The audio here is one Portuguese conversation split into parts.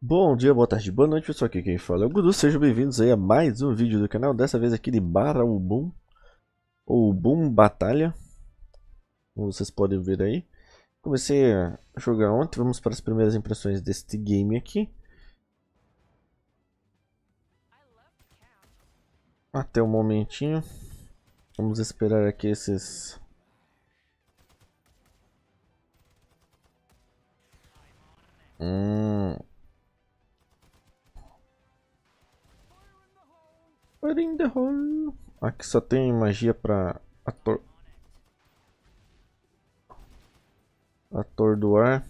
Bom dia, boa tarde, boa noite, pessoal. Aqui quem fala é o Gudu. Sejam bem-vindos aí a mais um vídeo do canal. Dessa vez aqui de Barra Boom ou Boom Batalha, como vocês podem ver aí. Comecei a jogar ontem, vamos para as primeiras impressões deste game aqui. Até um momentinho. Vamos esperar aqui esses Hum. Fire in the hole. Aqui só tem magia pra ator... atordoar.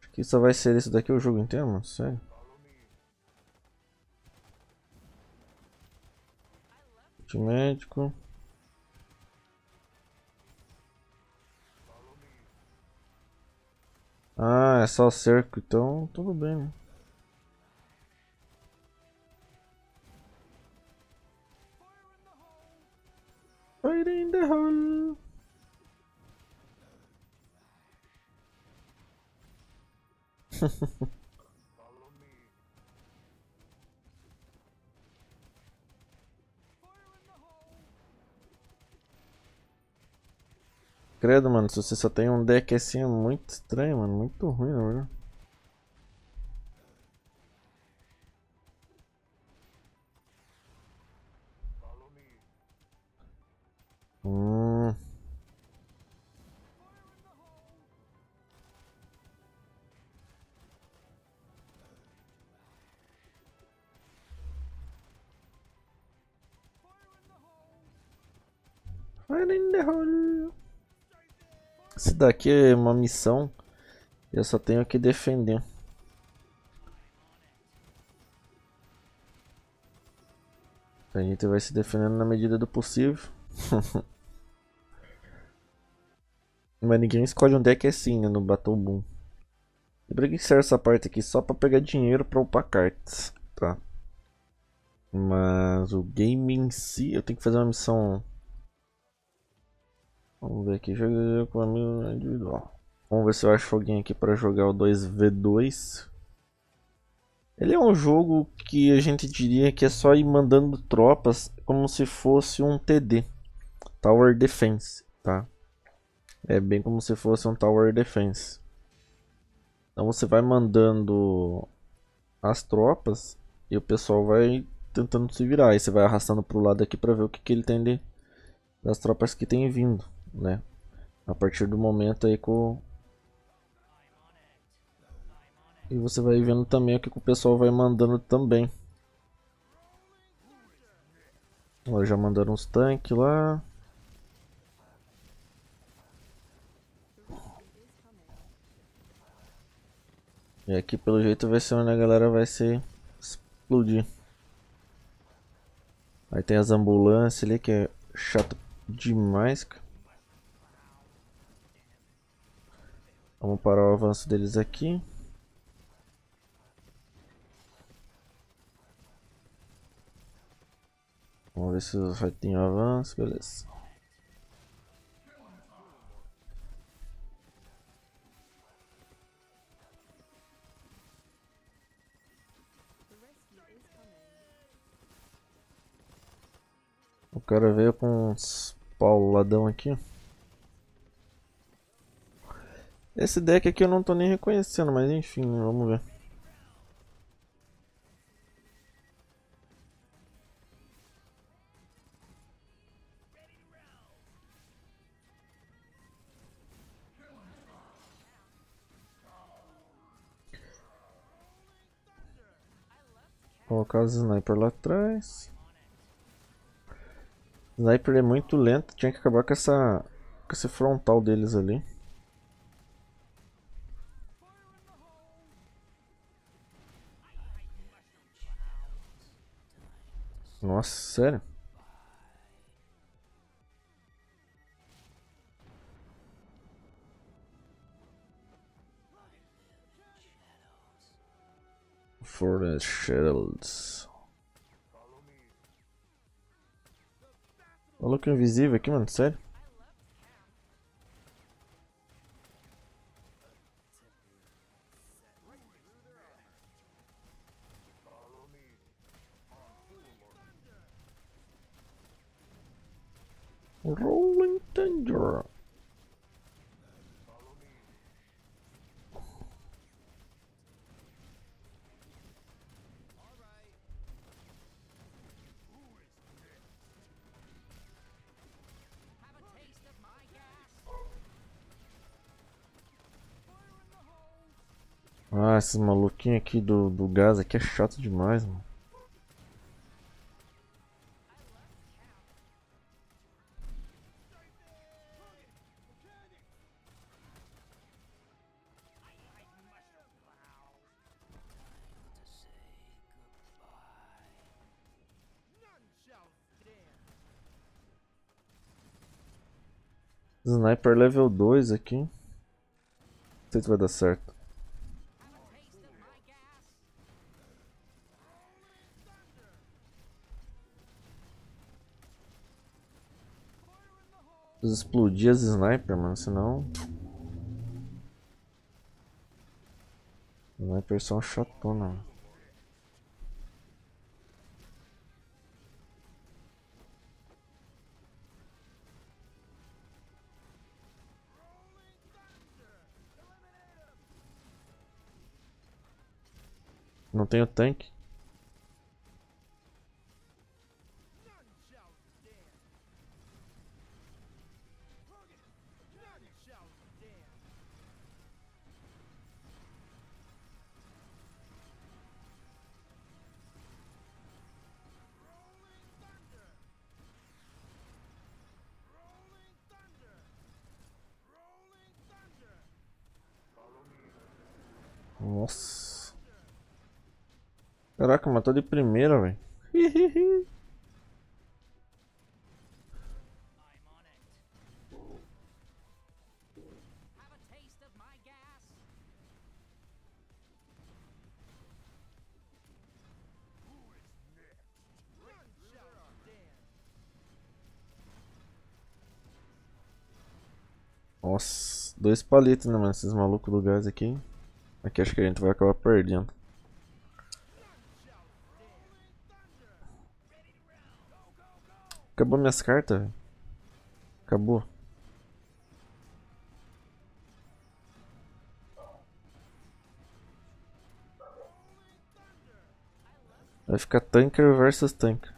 Acho que só vai ser esse daqui o jogo inteiro, mano. Sério. médico. É só cerco, então tudo bem, né? Fire in the hole. Credo, mano, se você só tem um deck assim é muito estranho, mano. Muito ruim, na. Daqui é uma missão. Eu só tenho que defender. A gente vai se defendendo na medida do possível. Mas ninguém escolhe um deck assim, né, no Battle Boom. Pra que serve essa parte aqui? Só pra pegar dinheiro pra upar cartas, tá? Mas o game em si, eu tenho que fazer uma missão Vamos ver aqui, jogar com amigo individual. Vamos ver se eu acho alguém aqui para jogar o 2v2. Ele é um jogo que a gente diria que é só ir mandando tropas como se fosse um TD. Tower Defense, tá? É bem como se fosse um Tower Defense. Então você vai mandando as tropas e o pessoal vai tentando se virar. Aí você vai arrastando pro lado aqui para ver o que, que ele tem de, das tropas que tem vindo né? A partir do momento aí com e você vai vendo também o que o pessoal vai mandando também. Ó, já mandaram uns tanques lá. E aqui pelo jeito vai ser onde a galera vai se explodir. Aí tem as ambulâncias ali que é chato demais, cara. Vamos parar o avanço deles aqui. Vamos ver se os ratinhos avançam, beleza. O cara veio com uns pauladão aqui. Esse deck aqui eu não tô nem reconhecendo, mas enfim, vamos ver. Colocar o sniper lá atrás. Sniper é muito lento, tinha que acabar com essa com esse frontal deles ali. Nossa, sério? For the shadows. Maluco invisível aqui, mano, sério? Rolling Thunder. Ah, esses maluquinhos aqui do, do gás aqui é chato demais, mano. Sniper level 2 aqui. Não sei se vai dar certo. Preciso explodir as sniper, mano, senão... Sniper são chatona, mano. Tenho tanque. Caraca, matou de primeira, velho. Nossa, dois palitos, né, mano? Esses malucos do gás aqui. Aqui acho que a gente vai acabar perdendo. Acabou minhas cartas. Acabou. Vai ficar tanker versus tanker.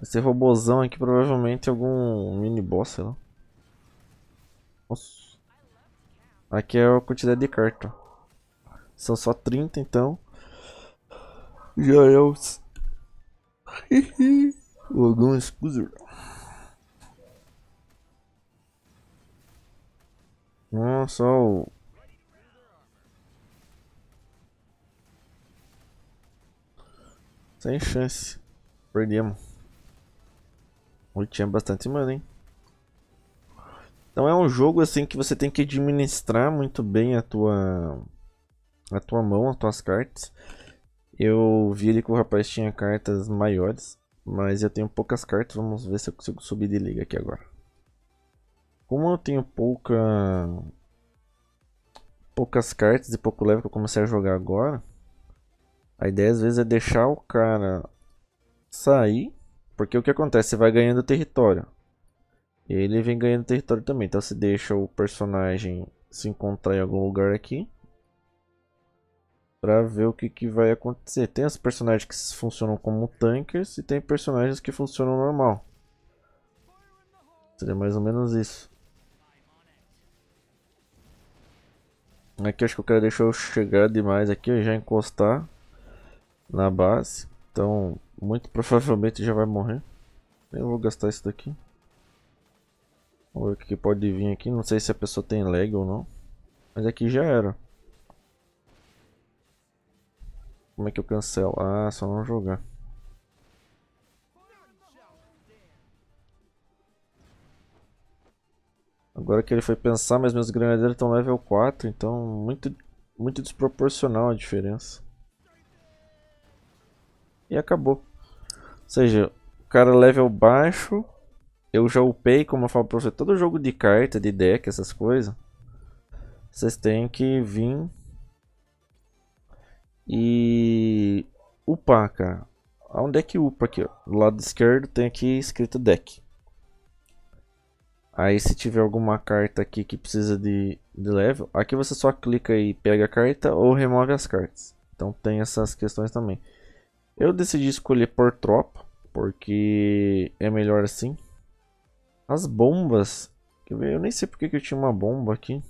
Esse robozão aqui provavelmente algum mini boss, sei lá. Nossa. Aqui é a quantidade de carta. São só 30 então. Já é os. Logão Excuser. Nossa, o. Sem chance. Perdemos. Oi, tinha bastante mana, hein? Então é um jogo assim que você tem que administrar muito bem a tua a tua mão, as tuas cartas. Eu vi ali que o rapaz tinha cartas maiores, mas eu tenho poucas cartas, vamos ver se eu consigo subir de liga aqui agora. Como eu tenho pouca poucas cartas e pouco level que eu comecei a jogar agora, a ideia às vezes é deixar o cara sair, porque o que acontece? Você vai ganhando território. E ele vem ganhando território também. Então você deixa o personagem se encontrar em algum lugar aqui. Pra ver o que, que vai acontecer. Tem os personagens que funcionam como tankers e tem personagens que funcionam normal. Seria mais ou menos isso. Aqui acho que o cara deixou chegar demais aqui e já encostar na base. Então, muito provavelmente já vai morrer. Eu vou gastar isso daqui. Vamos ver o que pode vir aqui. Não sei se a pessoa tem lag ou não. Mas aqui já era. Como é que eu cancelo? Ah, só não jogar. Agora que ele foi pensar, mas meus granadeiros estão level 4, então muito, muito desproporcional a diferença. E acabou. seja, o cara level baixo, eu já upei, como eu falo pra você, todo jogo de carta, de deck, essas coisas. Vocês têm que vir e upar, cara. Onde é que upa aqui? Do lado esquerdo tem aqui escrito deck. Aí se tiver alguma carta aqui que precisa de, de level, aqui você só clica e pega a carta ou remove as cartas. Então tem essas questões também. Eu decidi escolher por tropa, porque é melhor assim. As bombas, eu nem sei porque que eu tinha uma bomba aqui.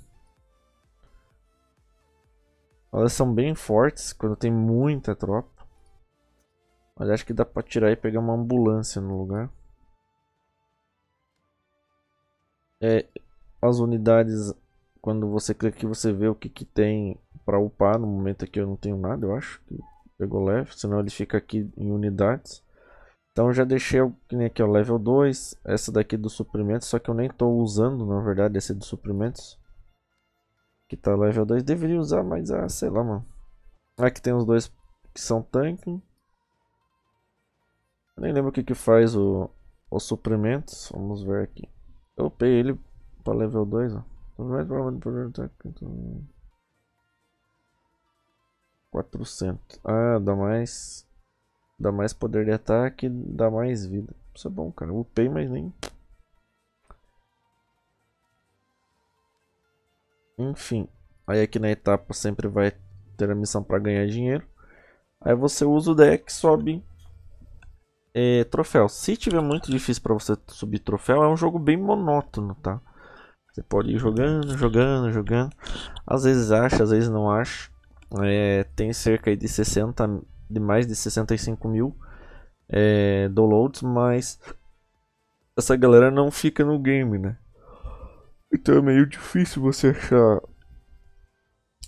Elas são bem fortes quando tem muita tropa. Mas acho que dá pra tirar e pegar uma ambulância no lugar. É, as unidades, quando você clica aqui, você vê o que, que tem para upar. No momento aqui eu não tenho nada, eu acho. que Pegou leve, senão ele fica aqui em unidades. Então já deixei que nem aqui o level 2, essa daqui dos suprimentos, só que eu nem estou usando, na verdade, esse dos suprimentos. Que tá level 2, deveria usar, mas ah, sei lá, mano. Aqui tem os dois que são tanque. Nem lembro o que que faz o, os suprimentos, vamos ver aqui. Eu upei ele para level 2, ó. 400. Ah, dá mais. Dá mais poder de ataque, dá mais vida. Isso é bom, cara. Eu upei, mas nem. Enfim. Aí aqui na etapa sempre vai ter a missão para ganhar dinheiro. Aí você usa o deck, sobe é, troféu. Se tiver muito difícil para você subir troféu, é um jogo bem monótono, tá? Você pode ir jogando, jogando, jogando. Às vezes acha, às vezes não acha. É, tem cerca de 60, de mais de 65 mil é, downloads, mas essa galera não fica no game, né? Então é meio difícil você achar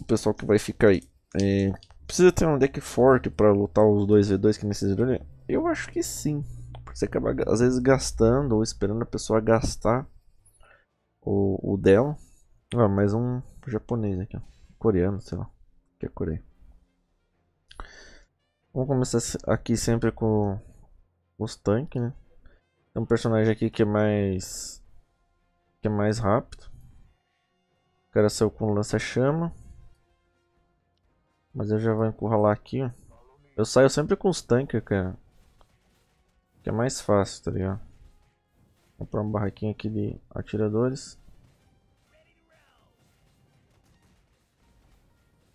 o pessoal que vai ficar aí. É, precisa ter um deck forte para lutar os 2v2 que jogos? Eu acho que sim. Você acaba às vezes gastando ou esperando a pessoa gastar o, o dela. Ah, mais um japonês aqui, ó. coreano, sei lá que é Coreia. Vamos começar aqui sempre com os tanques, né? Tem um personagem aqui que é mais que é mais rápido. O cara saiu com lança-chama. Mas eu já vou encurralar aqui. Eu saio sempre com os tanques, cara. Que é mais fácil, tá ligado? Vou comprar um barraquinho aqui de atiradores.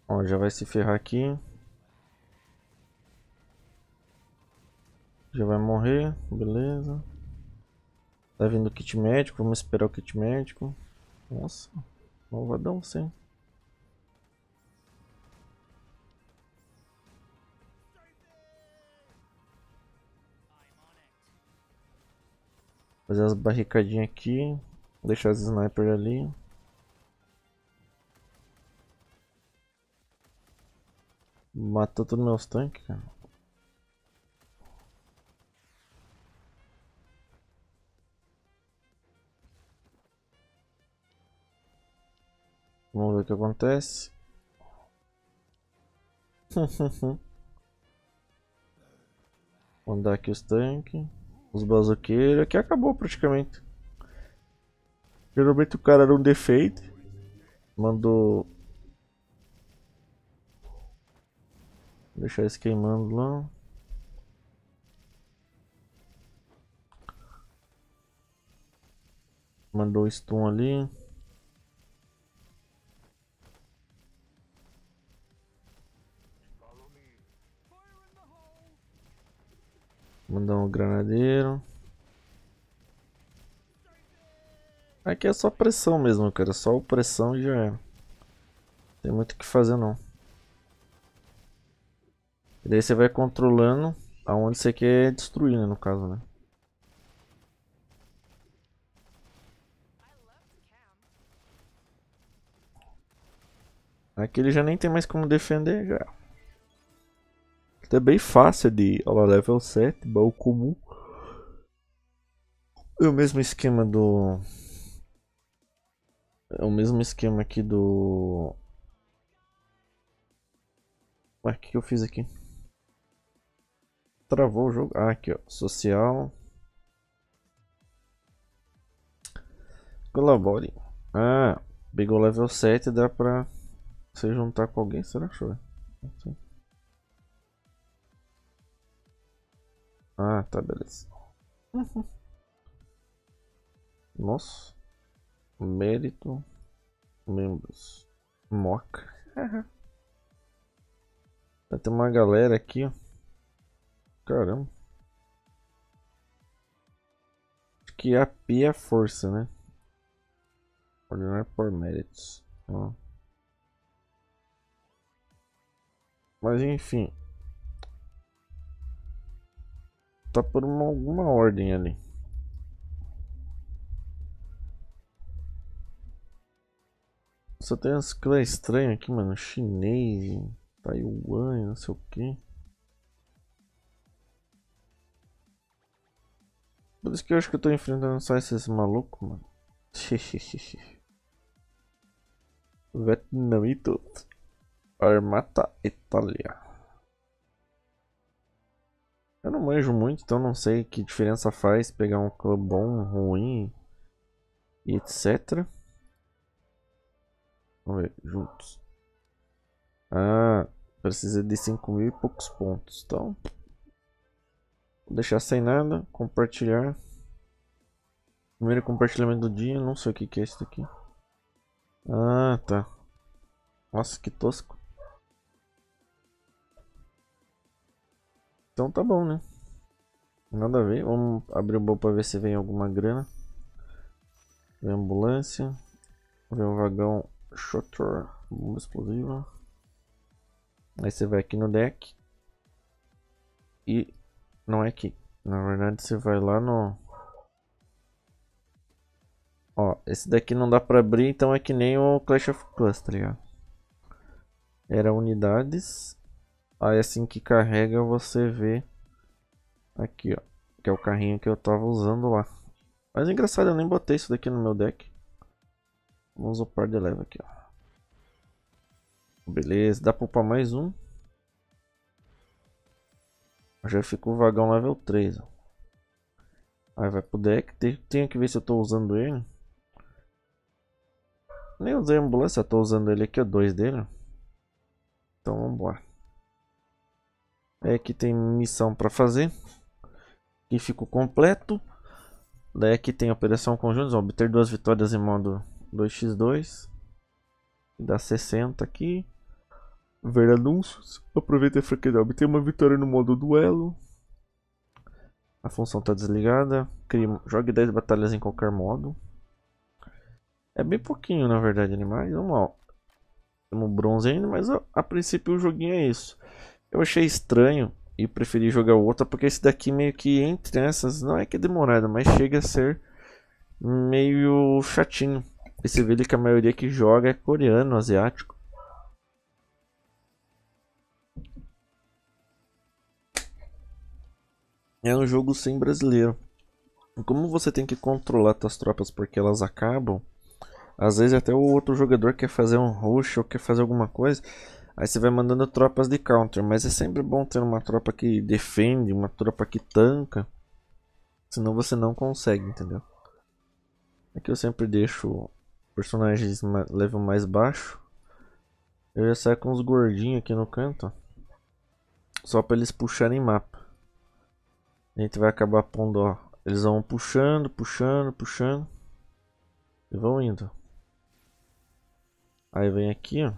Ó, já vai se ferrar aqui. Já vai morrer, beleza. Tá vindo o kit médico, vamos esperar o kit médico. Nossa, malvadão sim. Fazer as barricadinhas aqui. Deixar as snipers ali. Matou todos meus tanques, cara. Vamos ver o que acontece. Vamos dar aqui os tanques. Os bazuqueiros. Aqui acabou praticamente. Geralmente o cara era um defeito. Mandou deixar isso queimando lá. Mandou o stun ali. Mandar um granadeiro. Aqui é só pressão mesmo, cara. Só pressão e já era. Tem muito o que fazer não. E daí você vai controlando aonde você quer destruir, né, no caso, né? Aqui ele já nem tem mais como defender já. É bem fácil de... Lá, level 7, baú comum. É o mesmo esquema do... É o mesmo esquema aqui do... Ué, o que eu fiz aqui? Travou o jogo. Ah, aqui ó. Social. Colabore. Ah, pegou level 7 dá pra você juntar com alguém, será show? Ah, tá, beleza. Nossa. Mérito. Membros. Moca. Vai ter uma galera aqui, ó. Caramba. Acho que a P é força, né? Ordenar por méritos. Ó. Mas enfim. Tá por uma, alguma ordem ali. Só tem uns clãs estranhos aqui, mano. Chinês, Taiwan, não sei o que. Por isso que eu acho que eu tô enfrentando só esses malucos, mano. Vietnamito. Armata Itália. Eu não manjo muito, então não sei que diferença faz pegar um clã bom, ruim e etc. Vamos ver, juntos. Ah, precisa de 5 mil e poucos pontos. Então, vou deixar sem nada, compartilhar. Primeiro compartilhamento do dia, não sei o que, que é isso aqui. Ah, tá. Nossa, que tosco. Então tá bom, né? Nada a ver. Vamos abrir o baú pra ver se vem alguma grana. Vem ambulância. Vem um vagão Shutter, bomba explosiva. Aí você vai aqui no deck. E não é aqui. Na verdade você vai lá no... Ó, esse daqui não dá pra abrir, então é que nem o Clash of Clans, tá ligado? Era unidades. Aí assim que carrega você vê aqui, ó. Que é o carrinho que eu tava usando lá. Mas engraçado, eu nem botei isso daqui no meu deck. Vamos upar de leve aqui, ó. Beleza, dá pra upar mais um. Já ficou o vagão level 3, ó. Aí vai pro deck. Tenho que ver se eu tô usando ele. Nem usei a ambulância, tô usando ele aqui, ó. Dois dele. Então vambora. É aqui tem missão pra fazer. Aqui ficou completo. Daí aqui tem operação conjunta, obter duas vitórias em modo 2x2. Dá 60 aqui. Ver anúncios. Aproveita a fraqueza. Obter uma vitória no modo duelo. A função está desligada. Crie, jogue 10 batalhas em qualquer modo. É bem pouquinho, na verdade, animais. Vamos lá. Temos bronze ainda, mas a, a princípio o joguinho é isso. Eu achei estranho e preferi jogar outra porque esse daqui meio que entre essas, não é que é demorado, mas chega a ser meio chatinho. E você vê que a maioria que joga é coreano, asiático. É um jogo sem brasileiro. Como você tem que controlar suas tropas porque elas acabam, às vezes até o outro jogador quer fazer um rush ou quer fazer alguma coisa, aí você vai mandando tropas de counter, mas é sempre bom ter uma tropa que defende, uma tropa que tanca, senão você não consegue, entendeu? Aqui eu sempre deixo personagens level mais baixo. Eu já saio com os gordinhos aqui no canto. Só para eles puxarem mapa. A gente vai acabar pondo, ó. Eles vão puxando, puxando, puxando. E vão indo. Aí vem aqui, ó.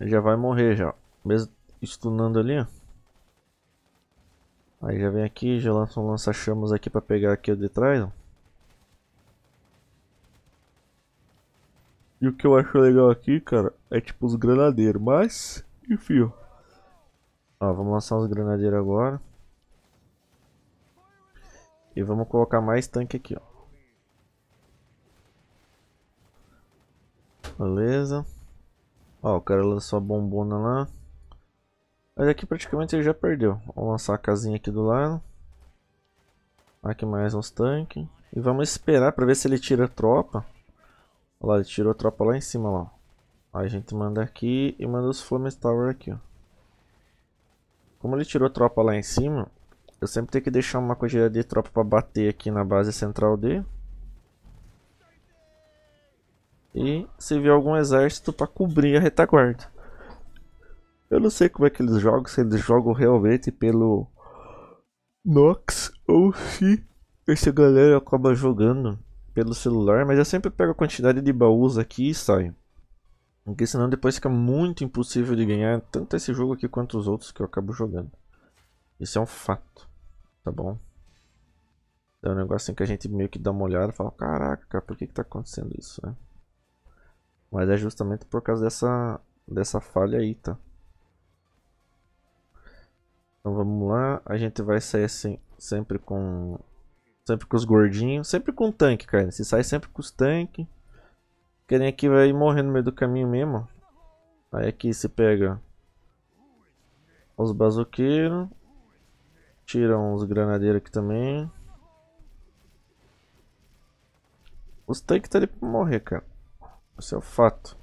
Ele já vai morrer já. Mesmo stunando ali, ó. Aí já vem aqui, já lança um lança-chamas aqui pra pegar aqui de trás, ó. E o que eu acho legal aqui, cara, é tipo os granadeiros. Mas, enfim, ó. ó vamos lançar os granadeiros agora. E vamos colocar mais tanque aqui, ó. Beleza. Ó, o cara lançou a bombona lá. Mas aqui praticamente ele já perdeu. Vamos lançar a casinha aqui do lado. Aqui mais uns tanques. E vamos esperar para ver se ele tira a tropa. Olha lá, ele tirou a tropa lá em cima lá. Aí a gente manda aqui e manda os Flames Tower aqui, ó. Como ele tirou tropa lá em cima, eu sempre tenho que deixar uma quantidade de tropa pra bater aqui na base central dele. E se vier algum exército pra cobrir a retaguarda. Eu não sei como é que eles jogam, se eles jogam realmente pelo Nox ou se essa galera acaba jogando pelo celular, mas eu sempre pego a quantidade de baús aqui e saio. Porque senão depois fica muito impossível de ganhar tanto esse jogo aqui quanto os outros que eu acabo jogando. Isso é um fato, tá bom? É um negócio assim que a gente meio que dá uma olhada e fala, caraca, por que que tá acontecendo isso, né? Mas é justamente por causa dessa, dessa falha aí, tá? Então vamos lá, a gente vai sair assim, sempre com sempre com os gordinhos, sempre com tanque, cara. Se sai sempre com os tanques. Querem aqui vai morrer no meio do caminho mesmo. Aí aqui se pega os bazuqueiros. Tiram os granadeiros aqui também. Os tanques tá ali pra morrer, cara. Esse é o fato.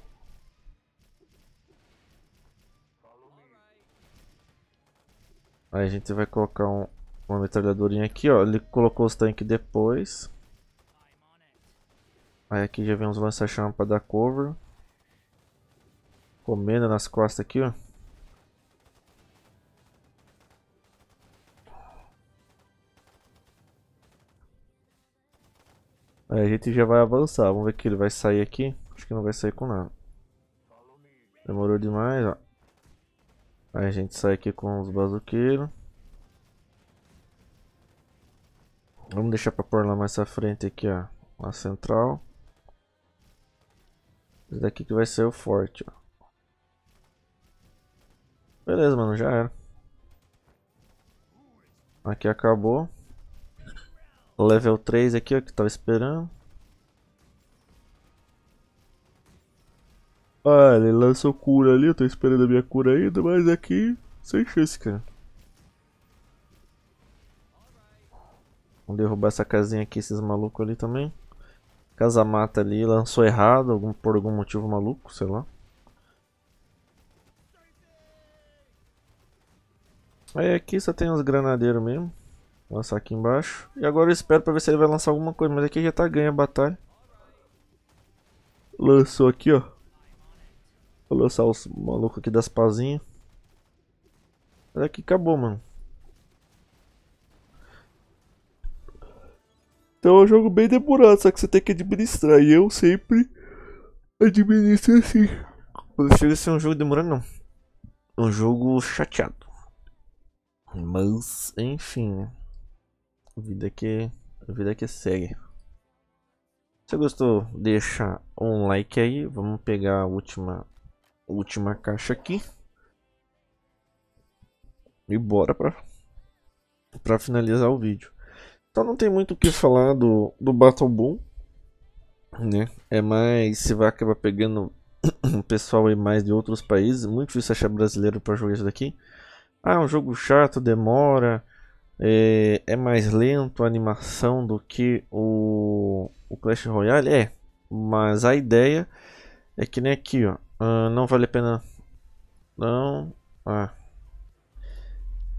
Aí a gente vai colocar um, uma metralhadorinha aqui, ó. Ele colocou os tanques depois. Aí aqui já vem uns lança-chama pra dar cover. Comendo nas costas aqui, ó. Aí a gente já vai avançar. Vamos ver que ele vai sair aqui. Acho que não vai sair com nada. Demorou demais, ó. Aí a gente sai aqui com os bazuqueiros. Vamos deixar pra pôr lá mais à frente aqui, ó. A central. Esse daqui que vai ser o forte, ó. Beleza, mano, já era. Aqui acabou. Level 3 aqui, ó, que tava esperando. Ah, ele lançou cura ali, eu tô esperando a minha cura ainda, mas aqui, sem chance, cara. Vamos derrubar essa casinha aqui, esses malucos ali também. Casa mata ali, lançou errado, algum, por algum motivo maluco, sei lá. Aí aqui só tem os granadeiros mesmo. Vou lançar aqui embaixo. E agora eu espero pra ver se ele vai lançar alguma coisa. Mas aqui já tá ganha a batalha. Lançou aqui, ó. Vou lançar os malucos aqui das pazinhas. Mas aqui acabou, mano. Então é um jogo bem demorado, só que você tem que administrar. E eu sempre administro assim. Quando chega a ser um jogo demorado, não. Um jogo chateado. Mas, enfim, né? Vida que, vida que segue. Se gostou, deixa um like aí. Vamos pegar a última, última caixa aqui. E bora pra, pra finalizar o vídeo. Então não tem muito o que falar do, do Battle Boom, né? É mais, você vai acabar pegando pessoal aí mais de outros países. Muito difícil achar brasileiro para jogar isso daqui. Ah, é um jogo chato, demora, é, é mais lento a animação do que o, o Clash Royale. É, mas a ideia é que nem aqui, ó. Uh, não vale a pena. Não. Ah,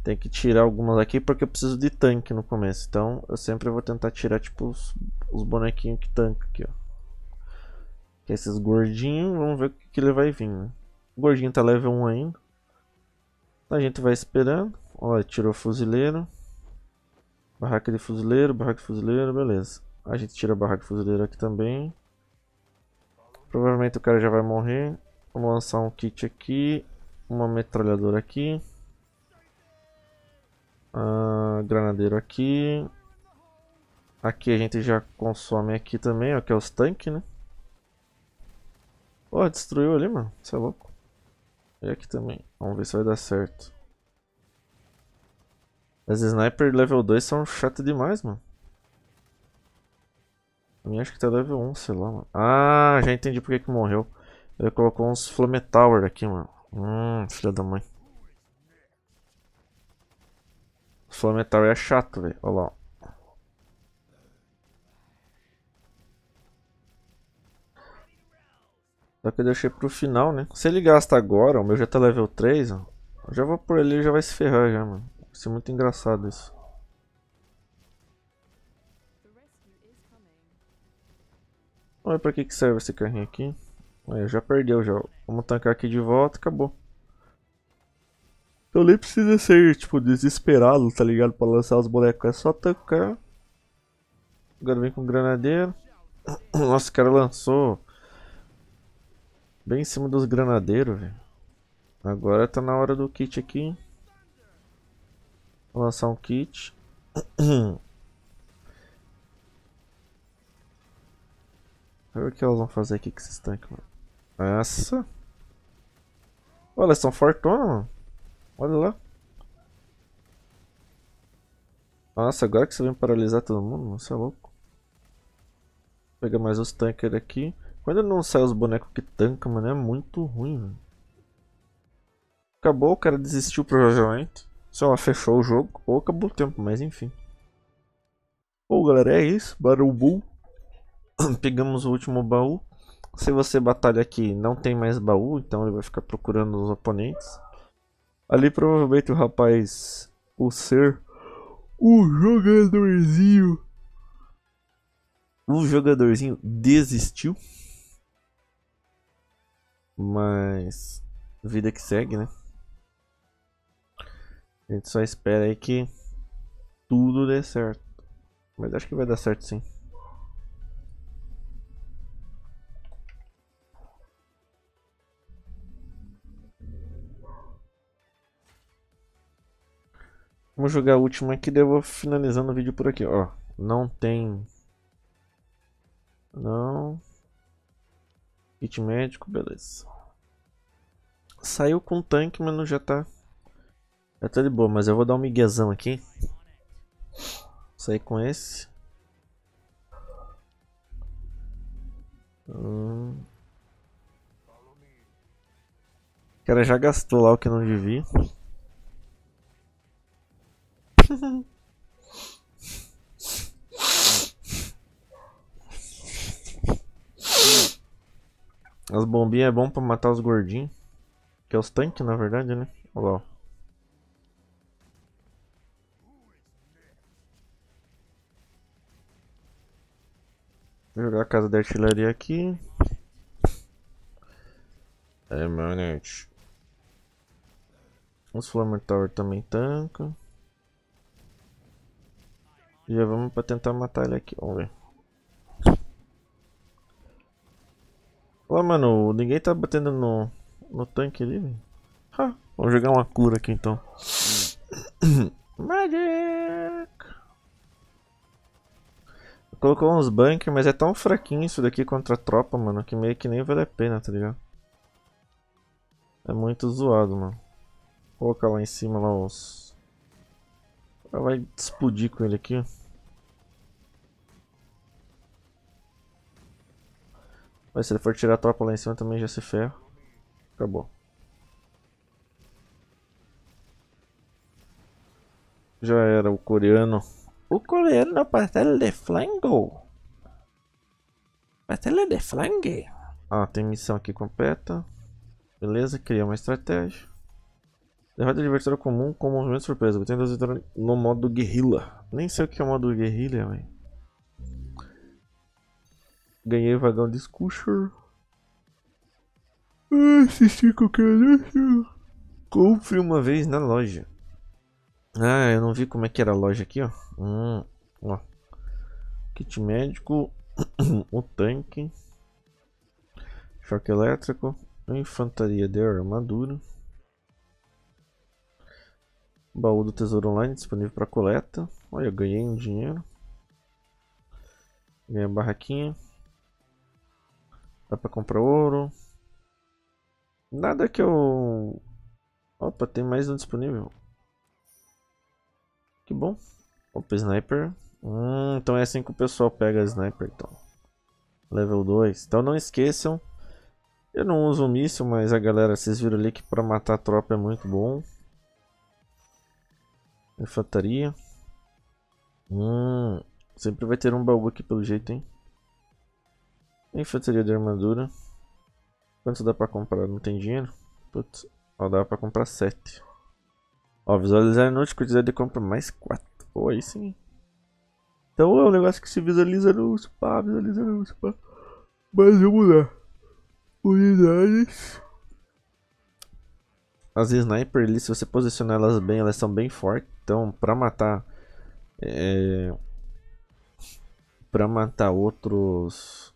tem que tirar algumas aqui porque eu preciso de tanque no começo. Então eu sempre vou tentar tirar tipo os, os bonequinhos que tanca aqui, ó. É esses gordinhos, vamos ver o que, que ele vai vir, né? O gordinho tá level 1 ainda. A gente vai esperando. Olha, tirou fuzileiro. Barraca de fuzileiro, barraca de fuzileiro, beleza. A gente tira a barraca de fuzileiro aqui também. Provavelmente o cara já vai morrer. Vamos lançar um kit aqui. Uma metralhadora aqui. Uh, granadeiro aqui. Aqui a gente já consome aqui também, ó, que é os tanques, né? Pô, destruiu ali, mano. Você é louco. E aqui também. Vamos ver se vai dar certo. As sniper level 2 são chato demais, mano. A minha acho que tá level 1, sei lá, mano. Ah, já entendi porque que morreu. Ele colocou uns Flame Tower aqui, mano. Hum, filha da mãe. Flame Tower é chato, velho. Olha lá. Só que eu deixei pro final, né? Se ele gasta agora, o meu já tá level 3, ó. Já vou por ali já vai se ferrar já, mano. Vai ser muito engraçado isso. Olha pra que, que serve esse carrinho aqui. Aí, já perdeu já. Vamos tancar aqui de volta acabou. Então nem precisa ser, tipo, desesperado, tá ligado? Pra lançar os bonecos. É só tancar. Agora vem com granadeiro. Nossa, o cara lançou. Bem em cima dos granadeiros, velho. Agora tá na hora do kit aqui. Vou lançar um kit. Olha o que elas vão fazer aqui com esses tanques, mano. Essa. Olha, elas são fortonas, mano. Olha lá. Nossa, agora que você vem paralisar todo mundo, você é louco. Pega mais os tankers aqui. Quando não sai os bonecos que tancam, mano, é muito ruim, velho. Acabou, o cara desistiu provavelmente. Sei lá, fechou o jogo. Ou acabou o tempo, mas enfim. Bom, galera, é isso. Barulho. Pegamos o último baú. Se você batalha aqui, não tem mais baú, então ele vai ficar procurando os oponentes. Ali provavelmente o rapaz, o ser, o jogadorzinho, o jogadorzinho desistiu. Mas vida que segue, né? A gente só espera aí que tudo dê certo. Mas acho que vai dar certo sim. Vamos jogar a última aqui, daí eu vou finalizando o vídeo por aqui, ó. Não tem... Não... Kit médico, beleza. Saiu com tanque, mas não já tá... Já tá de boa, mas eu vou dar um miguezão aqui. Sair com esse. Hum. O cara já gastou lá o que não devia. As bombinhas é bom pra matar os gordinhos. Que é os tanques, na verdade, né? Olha lá. Vou jogar a casa da artilharia aqui. É, mano. Os Flamer Tower também tancam. Já vamos pra tentar matar ele aqui, vamos ver. Ó, mano, ninguém tá batendo no, no tanque ali, velho. vamos jogar uma cura aqui então. Magic! Colocou uns bunkers, mas é tão fraquinho isso daqui contra a tropa, mano, que meio que nem vale a pena, tá ligado? É muito zoado, mano. Colocar lá em cima lá os... Vai explodir com ele aqui, ó. Mas se ele for tirar a tropa lá em cima também já se ferra. Acabou. Já era o coreano. O coreano pastel de flango. Pastel de flangue. Ah, tem missão aqui completa. Beleza, cria uma estratégia. Derrota adversário comum com movimento surpresa. Tendo vitória no modo guerrilla. Nem sei o que é o modo guerrilha, velho. Ganhei o vagão de Sculpture. Assisti qualquer anúncio. Compre uma vez na loja. Ah, eu não vi como é que era a loja aqui, ó. Hum, ó. Kit médico. o tanque. Choque elétrico. Infantaria de armadura. Baú do tesouro online disponível para coleta. Olha, eu ganhei um dinheiro. Ganhei a barraquinha. Dá pra comprar ouro. Nada que eu... Opa, tem mais um disponível. Que bom. Opa, sniper. Hum, então é assim que o pessoal pega sniper, então. Level 2. Então não esqueçam. Eu não uso o míssil, mas a galera, vocês viram ali que para matar a tropa é muito bom. Infantaria. Hum, sempre vai ter um baú aqui pelo jeito, hein. Infantaria de armadura. Quanto dá pra comprar? Não tem dinheiro? Putz, ó, dá pra comprar 7. Ó, visualizar inútil, quantidade de compra mais 4. Pô, aí sim. Então é um negócio que se visualiza no spa, visualiza no spa. Mas vamos lá. Unidades. As sniper ali, se você posicionar elas bem, elas são bem fortes. Então, pra matar. É... Pra matar outros.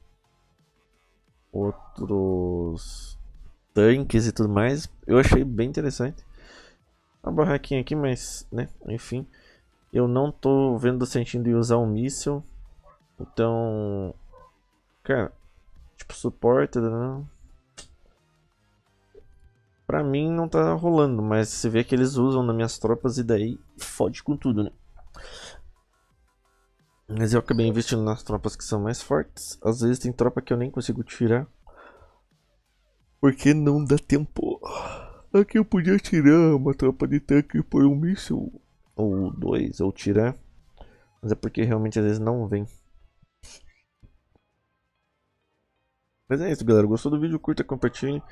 Outros. Tanques e tudo mais. Eu achei bem interessante. Uma barraquinha aqui, mas. né, enfim. Eu não tô vendo sentido em usar um míssil. Então. Cara. Tipo, suporte. Né? Pra mim não tá rolando, mas você vê que eles usam nas minhas tropas e daí fode com tudo, né? Mas eu acabei investindo nas tropas que são mais fortes. Às vezes tem tropa que eu nem consigo tirar. Porque não dá tempo. Aqui eu podia tirar uma tropa de tanque por um míssil. Ou dois, ou tirar. Mas é porque realmente às vezes não vem. Mas é isso galera, gostou do vídeo? Curta, compartilhe.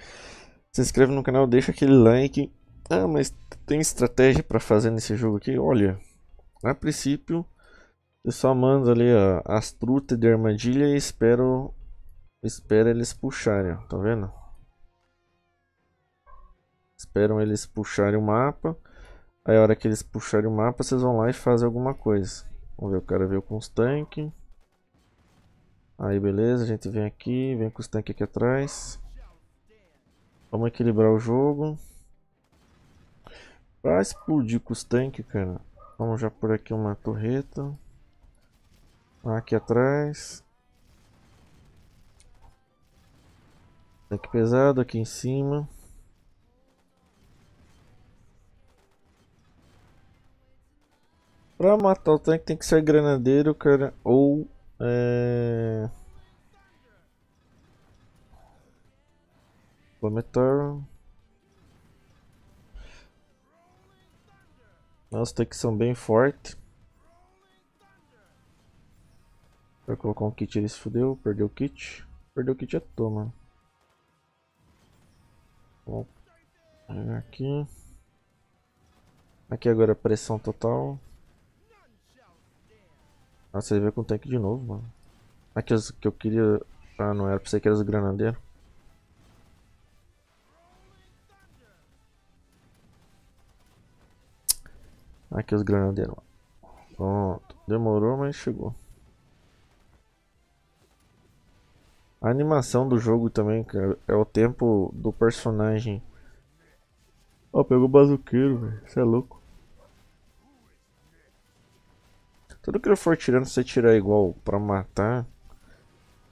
Se inscreve no canal, deixa aquele like. Ah, mas tem estratégia para fazer nesse jogo aqui? Olha, a princípio eu só mando ali ó, as trutas de armadilha e espero, espero eles puxarem, ó, tá vendo? Esperam eles puxarem o mapa. Aí a hora que eles puxarem o mapa, vocês vão lá e fazem alguma coisa. Vamos ver, o cara veio com os tanques. Aí beleza, a gente vem aqui, vem com os tanques aqui atrás. Vamos equilibrar o jogo. Pra explodir com os tanques, cara. Vamos já por aqui uma torreta. Aqui atrás. Tanque pesado aqui em cima. Pra matar o tanque tem que ser granadeiro, cara. Ou... É... Planetar. Nossa, tem que são bem fortes. Vai colocar um kit ele se fudeu, perdeu o kit. Perdeu o kit é toma. Bom, aqui. Aqui agora pressão total. Nossa, ele veio com o tanque de novo, mano. Aqui os que eu queria. Ah, não era pra era os granadeiros. Aqui os granadeiros. Pronto. Demorou, mas chegou. A animação do jogo também, cara, é o tempo do personagem. Ó, oh, pegou o bazuqueiro, velho. Você é louco. Tudo que eu for tirando, se você tirar igual pra matar,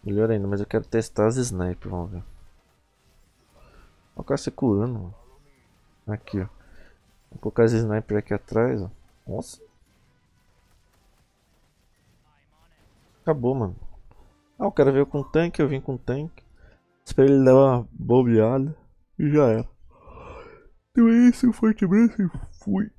melhor ainda. Mas eu quero testar as snipers, vamos ver. Olha o cara se curando, mano. Aqui, ó. Vou colocar as sniper aqui atrás, ó. Nossa. Acabou, mano. Ah, o cara veio com tanque, eu vim com tanque. Espero ele dar uma bobeada. E já era. Então é isso, um forte abraço e fui.